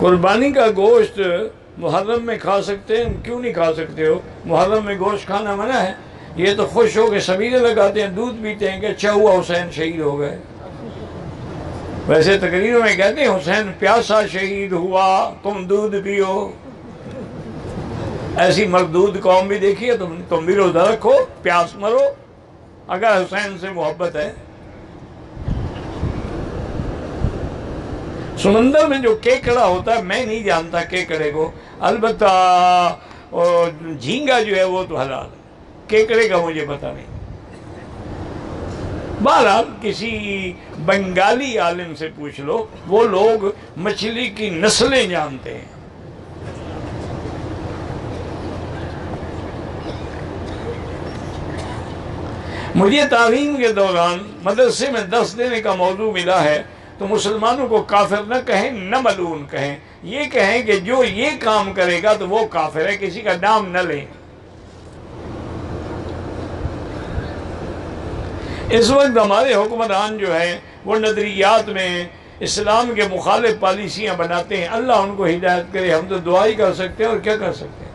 कुर्बानी का गोश्त मुहर्रम में खा सकते हैं, क्यों नहीं खा सकते हो? मुहर्रम में गोश्त खाना मना है। ये तो खुश हो के सबीरे लगाते हैं, दूध पीते हैं कि अच्छा हुआ हुसैन शहीद हो गए। वैसे तकरीरों में कहते हैं, हुसैन प्यासा शहीद हुआ, तुम दूध पियो। ऐसी मखदूद कौम भी देखी है, तुम तुम भी रोजा रखो, प्यास मरो। अगर हुसैन से मोहब्बत है। समंदर में जो केकड़ा होता है, मैं नहीं जानता केकड़े को। अलबत् झींगा जो है, वो तो हलाल है। केकड़े का मुझे पता नहीं। बहरहाल, किसी बंगाली आलिम से पूछ लो, वो लोग मछली की नस्लें जानते हैं। मुझे तालीम के दौरान मदरसे में दस देने का मौजू मिला है तो मुसलमानों को काफिर न कहें, न मलून कहें। ये कहें कि जो ये काम करेगा तो वो काफिर है, किसी का नाम न लें। इस वक्त हमारे हुक्मरान जो है, वो नजरियात में इस्लाम के मुखालिफ पॉलिसियाँ बनाते हैं। अल्लाह उनको हिदायत करे, हम तो दुआ ही कर सकते हैं, और क्या कर सकते हैं?